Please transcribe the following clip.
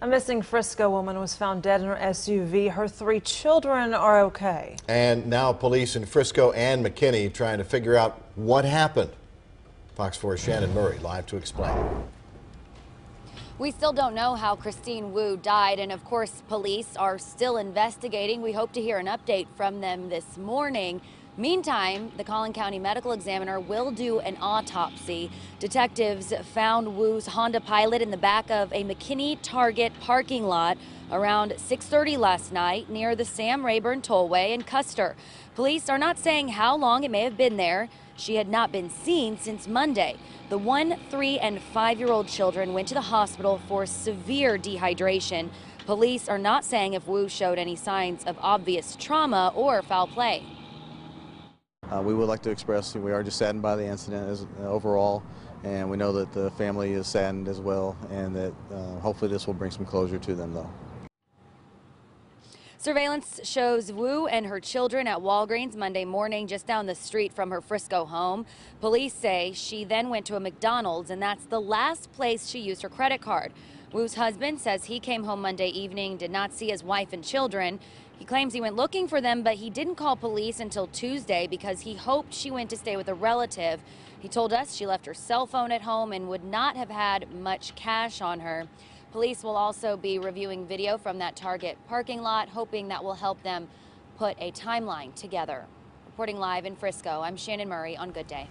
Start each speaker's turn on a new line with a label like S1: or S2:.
S1: A missing Frisco woman was found dead in her SUV. Her three children are okay.
S2: And now police in Frisco and McKinney trying to figure out what happened. Fox 4's Shannon Murray live to explain.
S3: We still don't know how Christine Wu died, and of course, police are still investigating. We hope to hear an update from them this morning. Meantime, the Collin County Medical Examiner will do an autopsy. Detectives found Wu's Honda Pilot in the back of a McKinney Target parking lot around 6:30 last night near the Sam Rayburn Tollway in Custer. Police are not saying how long it may have been there. She had not been seen since Monday. The one, three, and five year old children went to the hospital for severe dehydration. Police are not saying if Wu showed any signs of obvious trauma or foul play.
S4: Uh, we would like to express we are just saddened by the incident as, uh, overall, and we know that the family is saddened as well, and that uh, hopefully this will bring some closure to them, though.
S3: Surveillance shows Wu and her children at Walgreens Monday morning just down the street from her Frisco home. Police say she then went to a McDonald's and that's the last place she used her credit card. Wu's husband says he came home Monday evening, did not see his wife and children. He claims he went looking for them, but he didn't call police until Tuesday because he hoped she went to stay with a relative. He told us she left her cell phone at home and would not have had much cash on her. Police will also be reviewing video from that Target parking lot, hoping that will help them put a timeline together. Reporting live in Frisco, I'm Shannon Murray on Good Day.